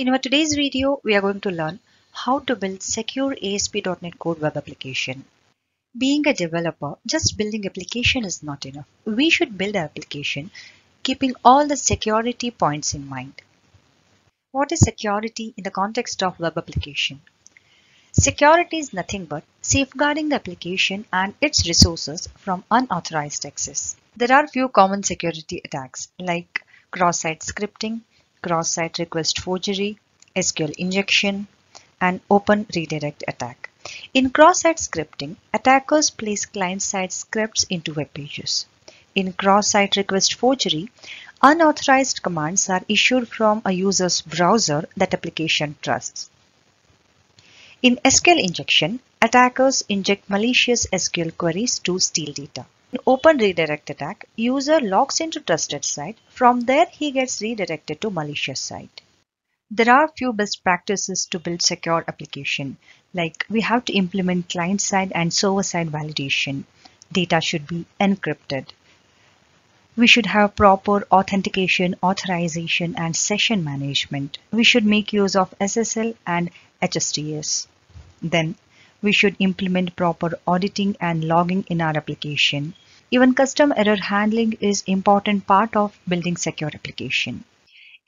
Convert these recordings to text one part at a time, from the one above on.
In our today's video, we are going to learn how to build secure ASP.NET Core web application. Being a developer, just building application is not enough. We should build an application keeping all the security points in mind. What is security in the context of web application? Security is nothing but safeguarding the application and its resources from unauthorized access. There are few common security attacks like cross-site scripting, cross-site request forgery, SQL injection, and open redirect attack. In cross-site scripting, attackers place client-side scripts into web pages. In cross-site request forgery, unauthorized commands are issued from a user's browser that application trusts. In SQL injection, attackers inject malicious SQL queries to steal data. In open redirect attack, user logs into trusted site. From there, he gets redirected to malicious site. There are few best practices to build secure application. Like we have to implement client-side and server-side validation. Data should be encrypted. We should have proper authentication, authorization, and session management. We should make use of SSL and HSTS. Then we should implement proper auditing and logging in our application. Even custom error handling is important part of building secure application.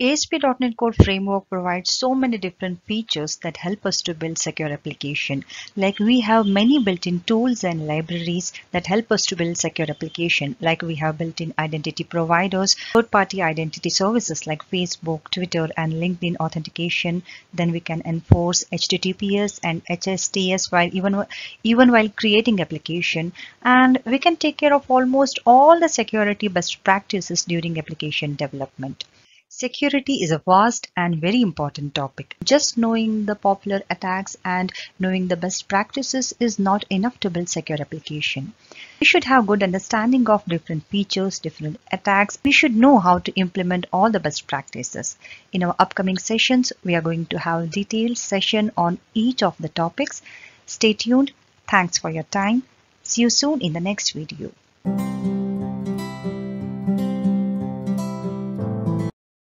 ASP.NET Core Framework provides so many different features that help us to build secure application. Like we have many built-in tools and libraries that help us to build secure application. Like we have built-in identity providers, third-party identity services like Facebook, Twitter, and LinkedIn authentication. Then we can enforce HTTPS and HSTS while even even while creating application. And we can take care of almost all the security best practices during application development. Security is a vast and very important topic. Just knowing the popular attacks and knowing the best practices is not enough to build secure application. We should have good understanding of different features, different attacks. We should know how to implement all the best practices. In our upcoming sessions, we are going to have detailed session on each of the topics. Stay tuned. Thanks for your time. See you soon in the next video.